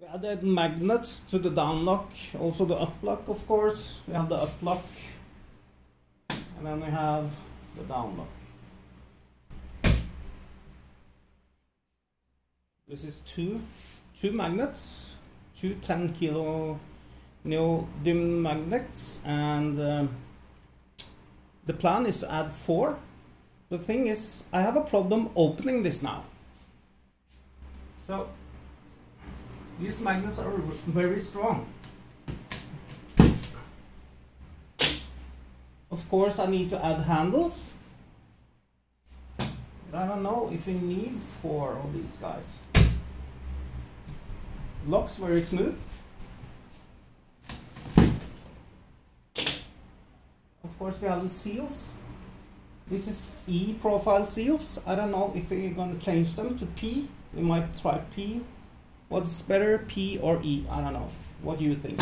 We added magnets to the down lock, also the up lock of course. We have the up lock and then we have the down lock. This is two, two magnets, two 10 kilo neodymium magnets and um, the plan is to add four. The thing is, I have a problem opening this now. So these magnets are very strong. Of course I need to add handles. I don't know if we need four of these guys. Locks very smooth. Of course we have the seals. This is E profile seals. I don't know if we're going to change them to P. We might try P What's better, P or E? I don't know. What do you think?